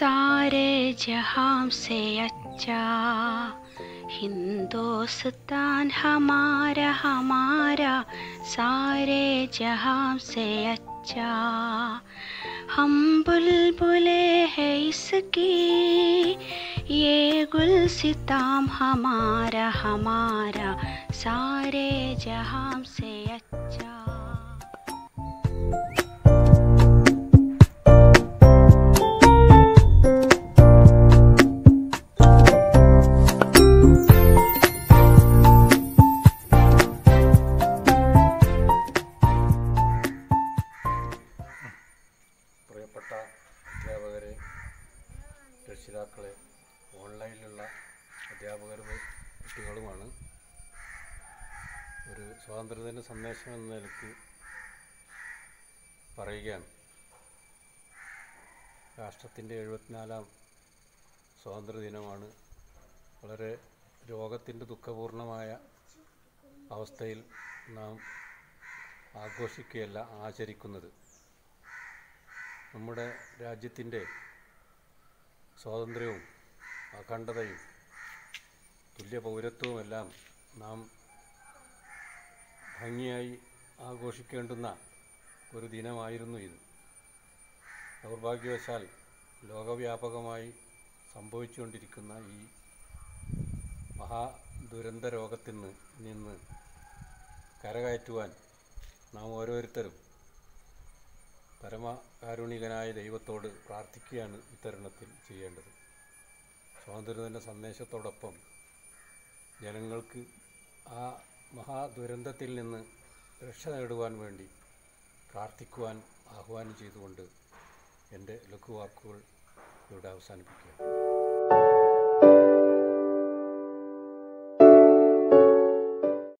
सारे जहाँ से अच्छा हिंदुस्तान हमारा हमारा सारे जहाँ से अच्छा हम बुलबुले हैं इसकी, ये गुलसिताम हमारा हमारा सारे जहाँ से अच्छा। രക്ഷിതാക്കളെ ഓൺലൈനിലുള്ള അധ്യാപകരും കുട്ടികളുമാണ്. ഒരു സ്വാതന്ത്ര്യദിന സന്ദേശം എന്ന നിലയ്ക്ക് പറയുകയാണ്. രാഷ്ട്രത്തിന്റെ എഴുപത്തിനാലാം സ്വാതന്ത്ര്യദിനമാണ്. വളരെ രോഗത്തിന്റെ ദുഃഖപൂർണമായ അവസ്ഥയിൽ നാം ആഘോഷിക്കുകയല്ല ആചരിക്കുന്നത്. നമ്മുടെ രാജ്യത്തിന്റെ സ്വാതന്ത്ര്യവും അഖണ്ഡതയും തുല്യ പൗരത്വവുമെല്ലാം നാം ഭംഗിയായി ആഘോഷിക്കേണ്ടുന്ന ഒരു ദിനമായിരുന്നു ഇത്. ദൗർഭാഗ്യവശാൽ ലോകവ്യാപകമായി സംഭവിച്ചുകൊണ്ടിരിക്കുന്ന ഈ മഹാദുരന്ത രോഗത്തിൽ നിന്ന് നിന്ന് കരകയറ്റുവാൻ നാം ഓരോരുത്തരും പരമകാരുണികനായ ദൈവത്തോട് പ്രാർത്ഥിക്കുകയാണ് ഇത്തരുണത്തിൽ ചെയ്യേണ്ടത്. സ്വാതന്ത്ര്യദിന സന്ദേശത്തോടൊപ്പം ജനങ്ങൾക്ക് ആ മഹാദുരന്തത്തിൽ നിന്ന് രക്ഷ നേടുവാൻ വേണ്ടി പ്രാർത്ഥിക്കുവാൻ ആഹ്വാനം ചെയ്തുകൊണ്ട് എന്റെ ലഘുവാക്കുകൾ ഇവിടെ അവസാനിപ്പിക്കുക